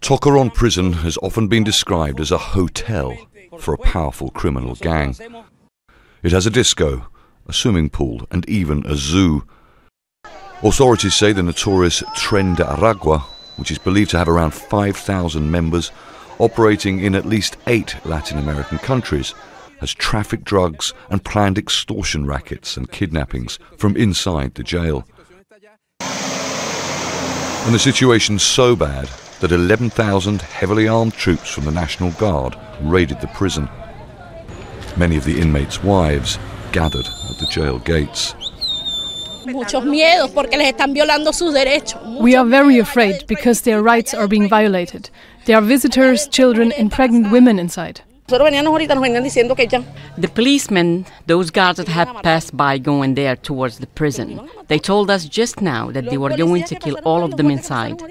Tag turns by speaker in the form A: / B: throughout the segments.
A: Tocoron prison has often been described as a hotel for a powerful criminal gang. It has a disco, a swimming pool, and even a zoo. Authorities say the notorious Tren de Aragua, which is believed to have around 5,000 members, operating in at least eight Latin American countries, has trafficked drugs and planned extortion rackets and kidnappings from inside the jail. And the situation so bad that 11,000 heavily armed troops from the National Guard raided the prison. Many of the inmates' wives gathered at the jail gates.
B: We are very afraid because their rights are being violated. There are visitors, children, and pregnant women inside.
C: The policemen, those guards that had passed by going there towards the prison, they told us just now that they were going to kill all of them inside.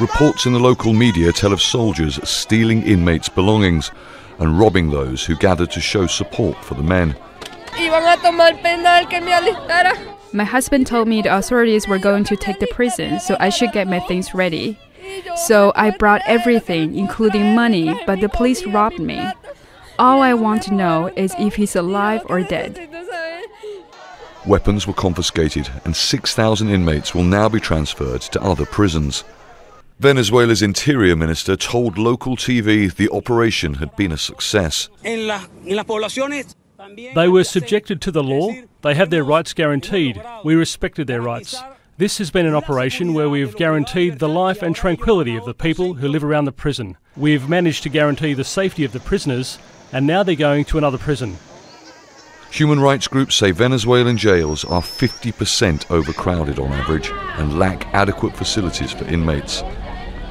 A: Reports in the local media tell of soldiers stealing inmates' belongings and robbing those who gathered to show support for the men.
D: My husband told me the authorities were going to take the prison, so I should get my things ready. So I brought everything, including money, but the police robbed me. All I want to know is if he's alive or dead.
A: Weapons were confiscated, and 6,000 inmates will now be transferred to other prisons. Venezuela's interior minister told local TV the operation had been a success.
E: They were subjected to the law, they had their rights guaranteed, we respected their rights. This has been an operation where we've guaranteed the life and tranquility of the people who live around the prison. We've managed to guarantee the safety of the prisoners, and now they're going to another prison.
A: Human rights groups say Venezuelan jails are 50% overcrowded on average and lack adequate facilities for inmates.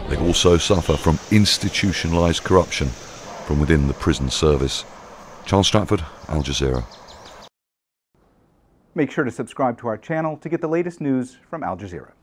A: They also suffer from institutionalized corruption from within the prison service. Charles Stratford, Al Jazeera.
F: Make sure to subscribe to our channel to get the latest news from Al Jazeera.